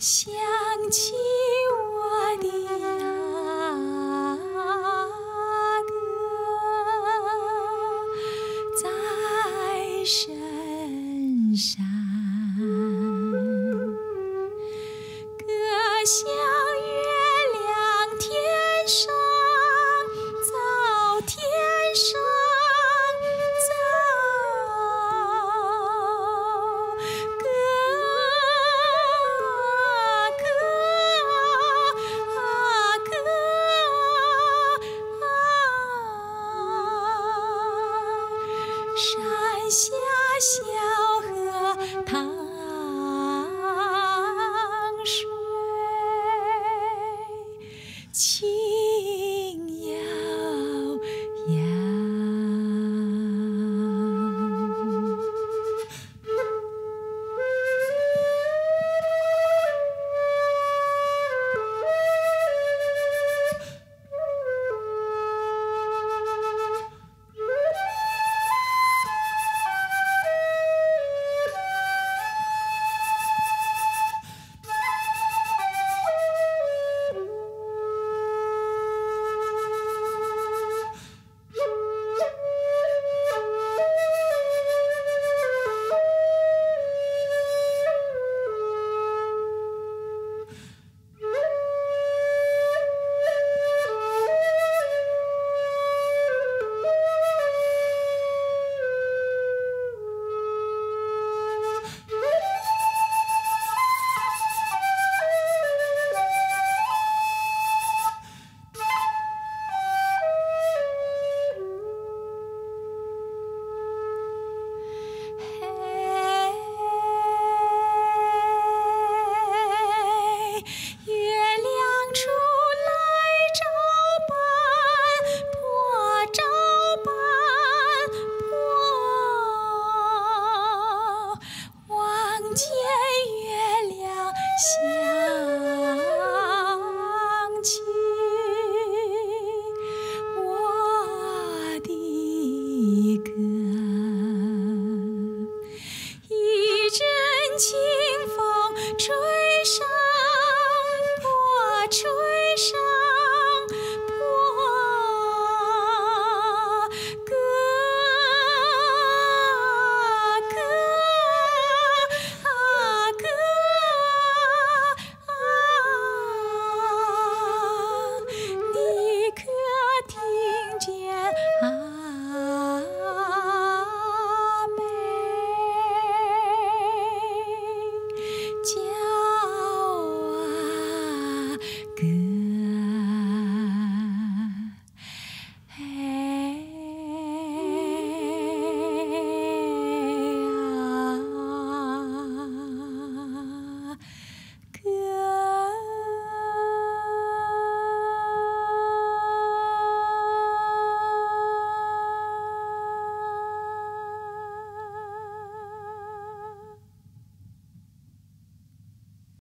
想起我的阿哥在深山哥想山下小河淌水，见